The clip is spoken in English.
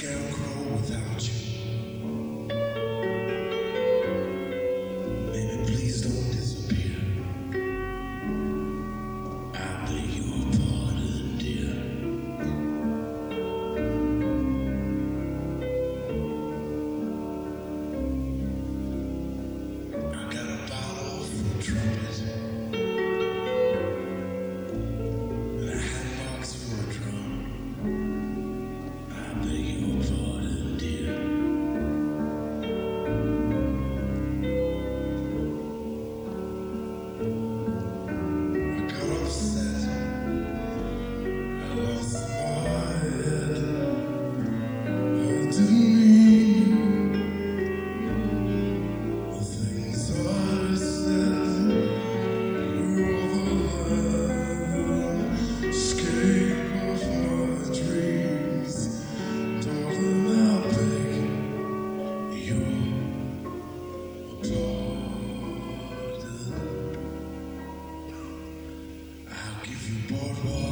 scarecrow without you. Baby, please don't disappear. I believe you. give you boardwalk.